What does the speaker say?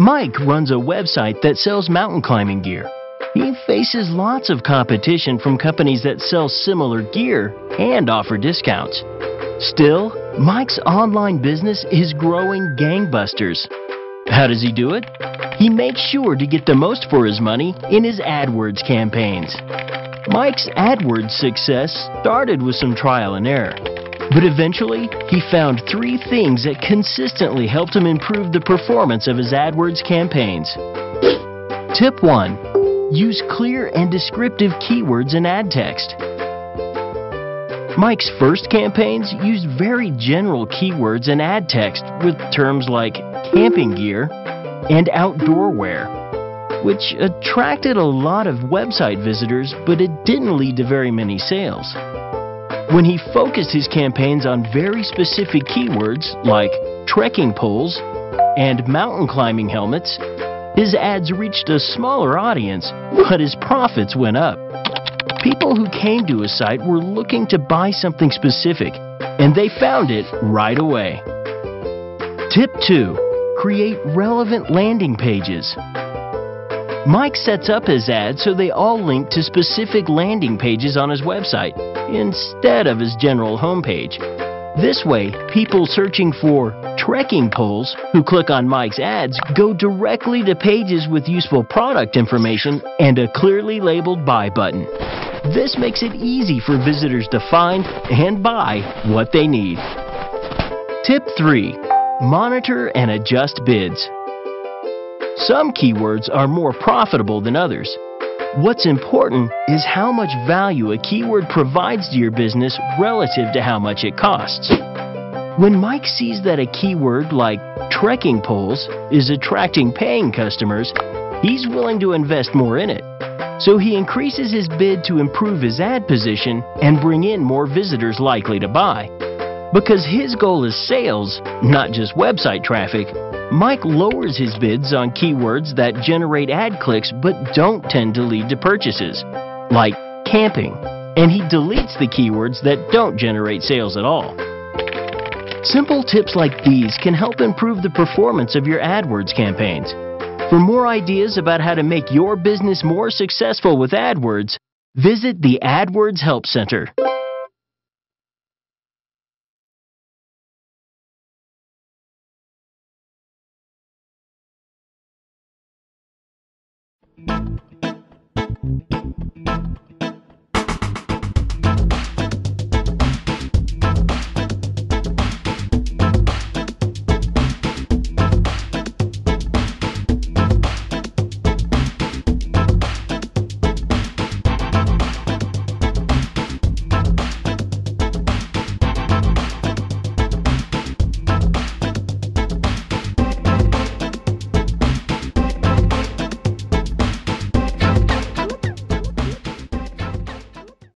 Mike runs a website that sells mountain climbing gear. He faces lots of competition from companies that sell similar gear and offer discounts. Still, Mike's online business is growing gangbusters. How does he do it? He makes sure to get the most for his money in his AdWords campaigns. Mike's AdWords success started with some trial and error. But eventually, he found three things that consistently helped him improve the performance of his AdWords campaigns. Tip 1. Use clear and descriptive keywords in ad text. Mike's first campaigns used very general keywords in ad text with terms like camping gear and outdoor wear, which attracted a lot of website visitors, but it didn't lead to very many sales. When he focused his campaigns on very specific keywords like trekking poles and mountain climbing helmets, his ads reached a smaller audience, but his profits went up. People who came to his site were looking to buy something specific, and they found it right away. Tip 2. Create relevant landing pages. Mike sets up his ads so they all link to specific landing pages on his website instead of his general homepage. This way, people searching for trekking poles who click on Mike's ads go directly to pages with useful product information and a clearly labeled buy button. This makes it easy for visitors to find and buy what they need. Tip 3. Monitor and adjust bids. Some keywords are more profitable than others. What's important is how much value a keyword provides to your business relative to how much it costs. When Mike sees that a keyword like trekking poles is attracting paying customers, he's willing to invest more in it. So he increases his bid to improve his ad position and bring in more visitors likely to buy. Because his goal is sales, not just website traffic, Mike lowers his bids on keywords that generate ad clicks but don't tend to lead to purchases, like camping, and he deletes the keywords that don't generate sales at all. Simple tips like these can help improve the performance of your AdWords campaigns. For more ideas about how to make your business more successful with AdWords, visit the AdWords Help Center.